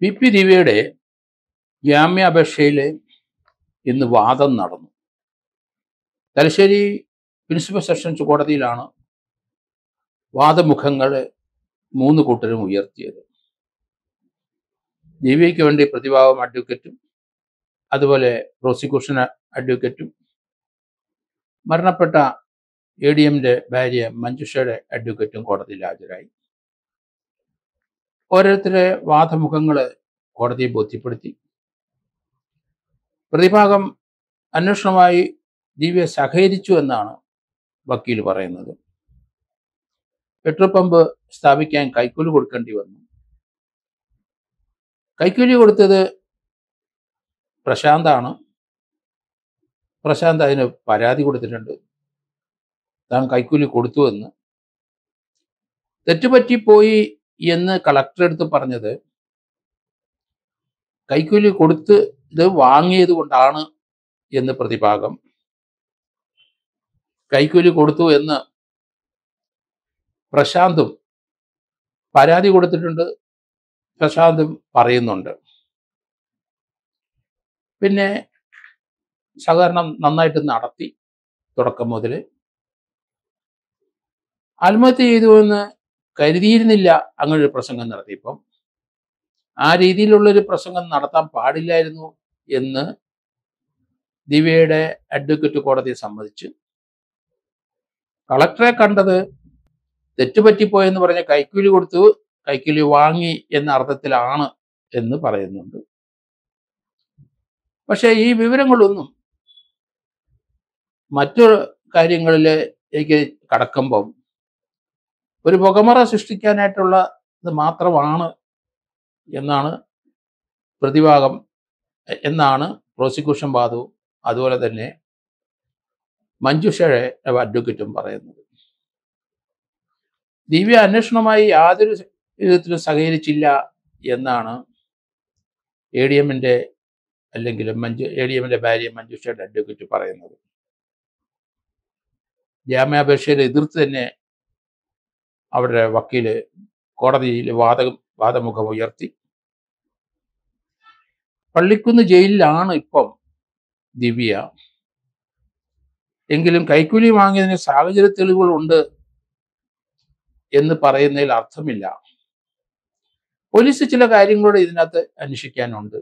P P ദിവ്യയുടെ ജാമ്യാപേക്ഷയിൽ ഇന്ന് വാദം നടന്നു. തലശ്ശേരി പ്രിൻസിപ്പൽ സെഷൻസ് കോടതിയിലാണ് വാദമുഖങ്ങൾ മൂന്ന് കൂട്ടരും ഉയർത്തിയത്. ദിവ്യയ്ക്ക് വേണ്ടി പ്രതിഭാവം അഡ്വക്കറ്റും അതുപോലെ പ്രോസിക്യൂഷൻ അഡ്വക്കറ്റും മരണപ്പെട്ട എ ഡി എമ്മിന്റെ ഭാര്യ മഞ്ജുഷയുടെ അഡ്വക്കറ്റും കോടതിയിൽ ഹാജരായി. ഓരോരുത്തരെ വാദമുഖങ്ങൾ കോടതിയെ ബോധ്യപ്പെടുത്തി. പ്രതിഭാഗം അന്വേഷണമായി ദിവ്യ സഹകരിച്ചു എന്നാണ് വക്കീൽ പറയുന്നത്. പെട്രോൾ പമ്പ് സ്ഥാപിക്കാൻ കൈക്കൂലി കൊടുക്കേണ്ടി വന്നു. കൈക്കൂലി കൊടുത്തത് പ്രശാന്താണ്. പ്രശാന്ത് അതിന് പരാതി കൊടുത്തിട്ടുണ്ട്. താൻ കൈക്കൂലി കൊടുത്തു എന്ന്. തെറ്റുപറ്റിപ്പോയി എന്ന് കളക്ടർ എടുത്ത് പറഞ്ഞത് കൈക്കൂലി കൊടുത്ത് ഇത് വാങ്ങിയത് കൊണ്ടാണ് എന്ന് പ്രതിഭാഗം. കൈക്കൂലി കൊടുത്തു എന്ന് പ്രശാന്തും പരാതി കൊടുത്തിട്ടുണ്ട് പ്രശാന്തും പറയുന്നുണ്ട്. പിന്നെ സഹകരണം നന്നായിട്ട് നടത്തി തുടക്കം മുതൽ ആത്മഹത്യ ചെയ്തു എന്ന് കരുതിയിരുന്നില്ല അങ്ങനെ ഒരു പ്രസംഗം നടത്തിയപ്പം ആ രീതിയിലുള്ളൊരു പ്രസംഗം നടത്താൻ പാടില്ലായിരുന്നു എന്ന് ദിവ്യയുടെ അഡ്വക്കേറ്റ് കോടതി സമ്മതിച്ചു കളക്ടറെ കണ്ടത് തെറ്റുപറ്റിപ്പോയെന്ന് പറഞ്ഞ കൈക്കൂലി കൊടുത്തു കൈക്കൂലി വാങ്ങി എന്ന അർത്ഥത്തിലാണ് എന്ന് പറയുന്നുണ്ട്. പക്ഷേ ഈ വിവരങ്ങളൊന്നും മറ്റു കാര്യങ്ങളിലേക്ക് കടക്കുമ്പം ഒരു പുകമറ സൃഷ്ടിക്കാനായിട്ടുള്ള ഇത് മാത്രമാണ് എന്നാണ് പ്രതിഭാഗം എന്നാണ് പ്രോസിക്യൂഷൻ വാദവും അതുപോലെ തന്നെ മഞ്ജുഷയുടെ അഡ്വക്കേറ്റും പറയുന്നത്. ദിവ്യ അന്വേഷണവുമായി യാതൊരു വിധത്തിലും സഹകരിച്ചില്ല എന്നാണ് എ ഡി എമ്മിന്റെ അല്ലെങ്കിൽ മഞ്ജു എ ഡി എമ്മിന്റെ ഭാര്യ മഞ്ജുഷയുടെ അഡ്വക്കേറ്റ് പറയുന്നത്. ജാമ്യാപേക്ഷയിൽ എതിർത്ത് തന്നെ അവരുടെ വക്കീൽ കോടതിയിൽ വാദ വാദമുഖം ഉയർത്തി. പള്ളിക്കുന്ന് ജയിലിലാണ് ഇപ്പം ദിവ്യ. എങ്കിലും കൈക്കൂലി വാങ്ങിയതിന് സാഹചര്യ തെളിവുകളുണ്ട് എന്ന് പറയുന്നതിൽ അർത്ഥമില്ല. പോലീസ് ചില കാര്യങ്ങളോട് ഇതിനകത്ത് അന്വേഷിക്കാനുണ്ട്.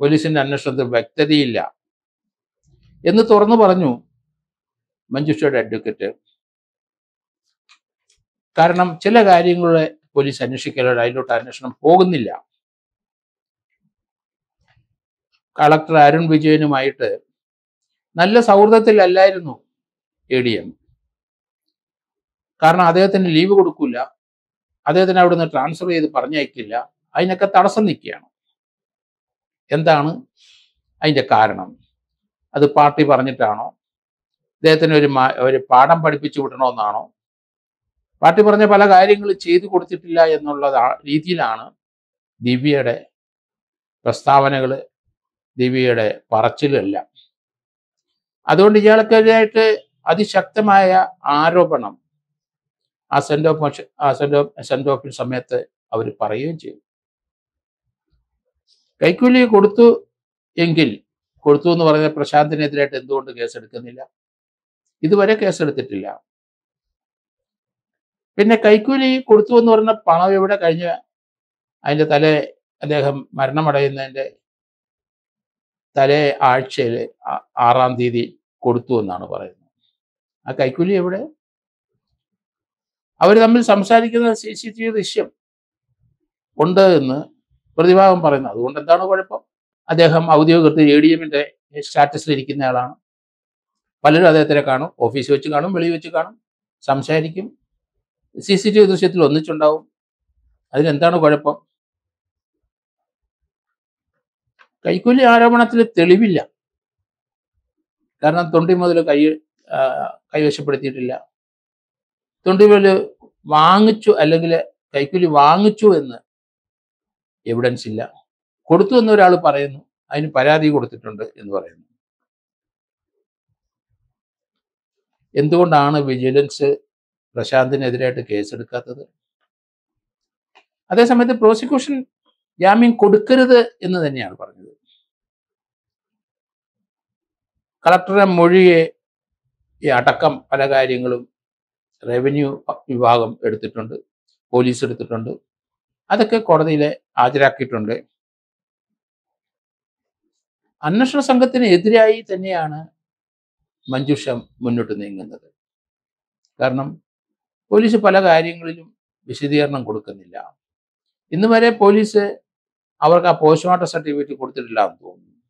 പോലീസിന്റെ അന്വേഷണത്തിൽ വ്യക്തതയില്ല. എന്ന് തുറന്നു പറഞ്ഞു മഞ്ജുഷയുടെ അഡ്വക്കേറ്റ് കാരണം ചില കാര്യങ്ങളെ പോലീസ് അന്വേഷിക്കാനോട് അതിലോട്ട് അന്വേഷണം പോകുന്നില്ല. കളക്ടർ അരുൺ വിജയനുമായിട്ട് നല്ല സൗഹൃദത്തിലല്ലായിരുന്നു എ ഡി എം കാരണം അദ്ദേഹത്തിന് ലീവ് കൊടുക്കില്ല അദ്ദേഹത്തിന് നിന്ന് ട്രാൻസ്ഫർ ചെയ്ത് പറഞ്ഞയക്കില്ല. അതിനൊക്കെ തടസ്സം നിൽക്കുകയാണ്. എന്താണ് അതിന്റെ കാരണം? അത് പാർട്ടി പറഞ്ഞിട്ടാണോ? അദ്ദേഹത്തിന് ഒരു ഒരു പാഠം പഠിപ്പിച്ചു വിടണമെന്നാണോ പാർട്ടി പറഞ്ഞ പല കാര്യങ്ങൾ ചെയ്തു കൊടുത്തിട്ടില്ല എന്നുള്ള രീതിയിലാണ് ദിവ്യയുടെ പ്രസ്താവനകൾ ദിവ്യയുടെ പറച്ചിലെല്ലാം. അതുകൊണ്ട് ഇയാൾക്കെതിരായിട്ട് അതിശക്തമായ ആരോപണം ആ സെന്റ് ഓഫ് ആ സെന്റ് ഓഫ് സെന്റ് ഓഫിന് സമയത്ത് അവർ പറയുകയും ചെയ്തു. കൈക്കൂലി കൊടുത്തു എങ്കിൽ കൊടുത്തു എന്ന് പറഞ്ഞ പ്രശാന്തിനെതിരായിട്ട് എന്തുകൊണ്ട് കേസെടുക്കുന്നില്ല? ഇതുവരെ കേസെടുത്തിട്ടില്ല. പിന്നെ കൈക്കൂലി കൊടുത്തു എന്ന് പറഞ്ഞ പണം എവിടെ കഴിഞ്ഞ അതിന്റെ തല അദ്ദേഹം മരണമടയുന്നതിന്റെ തലേ ആഴ്ചയിൽ ആറാം തീയതി കൊടുത്തു എന്നാണ് പറയുന്നത്. ആ കൈക്കൂലി എവിടെ? അവർ തമ്മിൽ സംസാരിക്കുന്ന സി സി ടി വി ദൃശ്യം ഉണ്ട് എന്ന് പ്രതിഭാഗം പറയുന്നു. അതുകൊണ്ട് എന്താണ് കുഴപ്പം? അദ്ദേഹം ഔദ്യോഗികത്തിൽ എ ഡി ഇരിക്കുന്ന ആളാണ്. പലരും അദ്ദേഹത്തിനെ കാണും ഓഫീസിൽ വെച്ച് കാണും വെളിയിൽ വെച്ച് കാണും സംസാരിക്കും. സി സി ടി വി ദൃശ്യത്തിൽ ഒന്നിച്ചുണ്ടാവും. അതിനെന്താണ് കുഴപ്പം? കൈക്കൂലി ആരോപണത്തിൽ തെളിവില്ല. കാരണം തൊണ്ടി മുതൽ കൈ കൈവശപ്പെടുത്തിയിട്ടില്ല. തൊണ്ടി മുതൽ വാങ്ങിച്ചു അല്ലെങ്കിൽ കൈക്കൂലി വാങ്ങിച്ചു എന്ന് എവിഡൻസ് ഇല്ല. കൊടുത്തു എന്ന് ഒരാൾ പറയുന്നു. അതിന് പരാതി കൊടുത്തിട്ടുണ്ട് എന്ന് പറയുന്നു. എന്തുകൊണ്ടാണ് വിജിലൻസ് പ്രശാന്തിനെതിരായിട്ട് കേസെടുക്കാത്തത്. അതേസമയത്ത് പ്രോസിക്യൂഷൻ ജാമ്യം കൊടുക്കരുത് എന്ന് തന്നെയാണ് പറഞ്ഞത്. കളക്ടറുടെ മൊഴിയെ ഈ അടക്കം പല കാര്യങ്ങളും റവന്യൂ വിഭാഗം എടുത്തിട്ടുണ്ട് പോലീസ് എടുത്തിട്ടുണ്ട്. അതൊക്കെ കോടതിയിൽ ഹാജരാക്കിയിട്ടുണ്ട്. അന്വേഷണ സംഘത്തിന് എതിരായി തന്നെയാണ് മഞ്ജുഷ മുന്നോട്ട് നീങ്ങുന്നത്. കാരണം പോലീസ് പല കാര്യങ്ങളിലും വിശദീകരണം കൊടുക്കുന്നില്ല. ഇന്ന് വരെ പോലീസ് അവർക്ക് ആ പോസ്റ്റ്മോർട്ടം സർട്ടിഫിക്കറ്റ് കൊടുത്തിട്ടില്ല എന്ന് തോന്നുന്നു.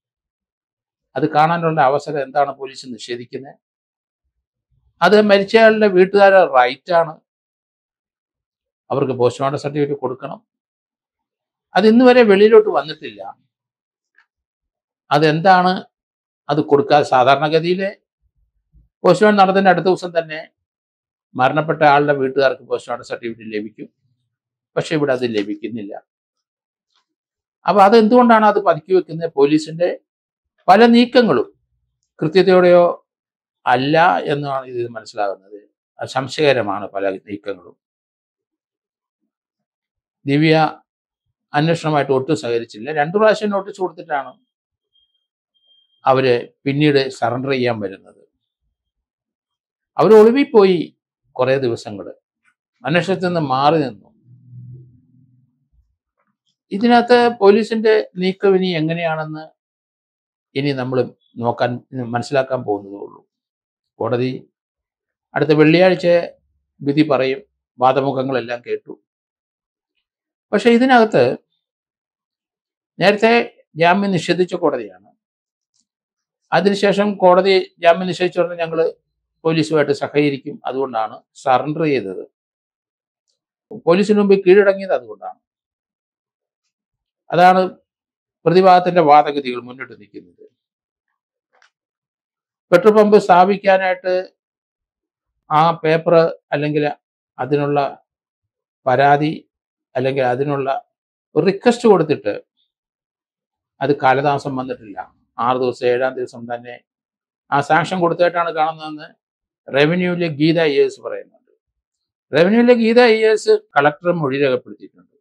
അത് കാണാനുള്ള അവസരം എന്താണ് പോലീസ് നിഷേധിക്കുന്നത് അത് മരിച്ചയാളുടെ വീട്ടുകാരുടെ റൈറ്റാണ് അവർക്ക് പോസ്റ്റ്മോർട്ടം സർട്ടിഫിക്കറ്റ് കൊടുക്കണം. അത് ഇന്ന് വരെ വെളിയിലോട്ട് വന്നിട്ടില്ല. അതെന്താണ്? അത് കൊടുക്കാതെ സാധാരണഗതിയിൽ പോസ്റ്റ്മോർട്ടം നടന്നതിന്റെ അടുത്ത ദിവസം തന്നെ മരണപ്പെട്ട ആളുടെ വീട്ടുകാർക്ക് പോസ്റ്റ്മോർട്ടം സർട്ടിഫിക്കറ്റ് ലഭിക്കും. പക്ഷെ ഇവിടെ അത് ലഭിക്കുന്നില്ല. അപ്പൊ അത് എന്തുകൊണ്ടാണ് അത് പതുക്കി വെക്കുന്നത്? പോലീസിന്റെ പല നീക്കങ്ങളും കൃത്യതയോടെയോ അല്ല എന്നാണ് ഇത് മനസ്സിലാകുന്നത്. സംശയകരമാണ് പല നീക്കങ്ങളും. ദിവ്യ അന്വേഷണമായിട്ട് ഒട്ടും സഹകരിച്ചില്ല. രണ്ടു പ്രാവശ്യം നോട്ടീസ് കൊടുത്തിട്ടാണ് അവർ പിന്നീട് സറണ്ടർ ചെയ്യാൻ വരുന്നത്. അവർ ഒളിവിൽ പോയി കുറേ ദിവസങ്ങൾ അന്വേഷണത്തിൽ നിന്ന് മാറി നിന്നു. ഇതിനകത്ത് പോലീസിന്റെ നീക്കം ഇനി എങ്ങനെയാണെന്ന് ഇനി നമ്മൾ നോക്കാൻ മനസ്സിലാക്കാൻ പോകുന്നതേ ഉള്ളൂ. കോടതി അടുത്ത വെള്ളിയാഴ്ച വിധി പറയും. വാദമുഖങ്ങളെല്ലാം കേട്ടു. പക്ഷെ ഇതിനകത്ത് നേരത്തെ ജാമ്യം നിഷേധിച്ച കോടതിയാണ്. അതിനുശേഷം കോടതി ജാമ്യം നിഷേധിച്ചു പറഞ്ഞാൽ ഞങ്ങൾ പോലീസുമായിട്ട് സഹകരിക്കും അതുകൊണ്ടാണ് സറണ്ടർ ചെയ്തത്. പോലീസിന് മുമ്പ് കീഴടങ്ങിയത് അതുകൊണ്ടാണ്. അതാണ് പ്രതിഭാഗത്തിന്റെ വാദഗതികൾ മുന്നിട്ട് നിൽക്കുന്നത്. പെട്രോൾ പമ്പ് സ്ഥാപിക്കാനായിട്ട് ആ പേപ്പർ അല്ലെങ്കിൽ അതിനുള്ള പരാതി അല്ലെങ്കിൽ അതിനുള്ള ഒരു റിക്വസ്റ്റ് കൊടുത്തിട്ട് അത് കാലതാമസം വന്നിട്ടില്ല. ആറ് ദിവസം ഏഴാം ദിവസം തന്നെ ആ സാങ്ഷൻ കൊടുത്തായിട്ടാണ് കാണുന്നതെന്ന് റവന്യൂവിലെ ഗീത ഐ എസ് പറയുന്നുണ്ട്. റവന്യൂവിലെ ഗീത ഐ എസ് കളക്ടർ മൊഴി രേഖപ്പെടുത്തിയിട്ടുണ്ട്.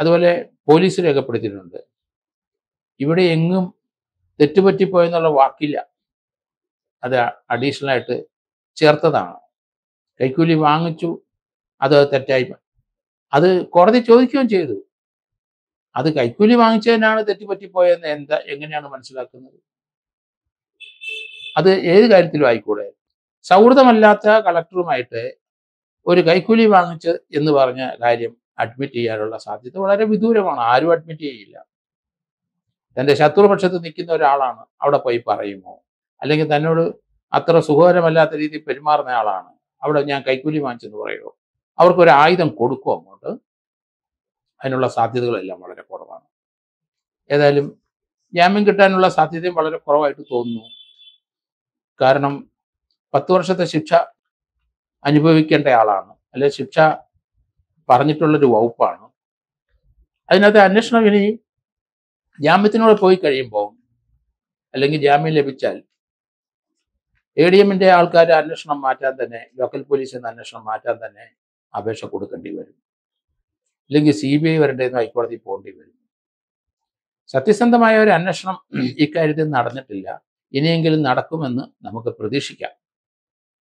അതുപോലെ പോലീസ് രേഖപ്പെടുത്തിയിട്ടുണ്ട്. ഇവിടെ എങ്ങും തെറ്റുപറ്റിപ്പോയെന്നുള്ള വാക്കില്ല. അത് അഡീഷണൽ ആയിട്ട് ചേർത്തതാണ്. കൈക്കൂലി വാങ്ങിച്ചു അത് തെറ്റായി അത് കോടതി ചോദിക്കുകയും ചെയ്തു. അത് കൈക്കൂലി വാങ്ങിച്ചതിനാണ് തെറ്റുപറ്റിപ്പോയെന്ന് എന്താ എങ്ങനെയാണ് മനസ്സിലാക്കുന്നത്? അത് ഏത് കാര്യത്തിലും ആയിക്കൂടെ? സൗഹൃദമല്ലാത്ത കളക്ടറുമായിട്ട് ഒരു കൈക്കൂലി വാങ്ങിച്ച് എന്ന് പറഞ്ഞ കാര്യം അഡ്മിറ്റ് ചെയ്യാനുള്ള സാധ്യത വളരെ വിദൂരമാണ്. ആരും അഡ്മിറ്റ് ചെയ്യില്ല. തന്റെ ശത്രുപക്ഷത്ത് നിൽക്കുന്ന ഒരാളാണ് അവിടെ പോയി പറയുമോ? അല്ലെങ്കിൽ തന്നോട് അത്ര സുഖകരമല്ലാത്ത രീതിയിൽ പെരുമാറുന്ന ആളാണ്. അവിടെ ഞാൻ കൈക്കൂലി വാങ്ങിച്ചെന്ന് പറയുമോ? അവർക്കൊരു ആയുധം കൊടുക്കും അങ്ങോട്ട്? അതിനുള്ള സാധ്യതകളെല്ലാം വളരെ കുറവാണ്. ഏതായാലും ജാമ്യം കിട്ടാനുള്ള സാധ്യതയും വളരെ കുറവായിട്ട് തോന്നുന്നു. കാരണം പത്ത് വർഷത്തെ ശിക്ഷ അനുഭവിക്കേണ്ട ആളാണ് അല്ലെ ശിക്ഷ പറഞ്ഞിട്ടുള്ളൊരു വകുപ്പാണ്. അതിനകത്ത് അന്വേഷണം ഇനി ജാമ്യത്തിനോട് പോയി കഴിയുമ്പോൾ അല്ലെങ്കിൽ ജാമ്യം ലഭിച്ചാൽ എ ഡി എമ്മിന്റെ ആൾക്കാർ അന്വേഷണം മാറ്റാൻ തന്നെ ലോക്കൽ പോലീസിൽ നിന്ന് അന്വേഷണം മാറ്റാൻ തന്നെ അപേക്ഷ കൊടുക്കേണ്ടി വരും. അല്ലെങ്കിൽ സി ബി ഐ വരേണ്ടതെന്ന് ഹൈക്കോടതി പോകേണ്ടി വരും. സത്യസന്ധമായ ഒരു അന്വേഷണം ഇക്കാര്യത്തിൽ നടന്നിട്ടില്ല. ഇനിയെങ്കിലും നടക്കുമെന്ന് നമുക്ക് പ്രതീക്ഷിക്കാം.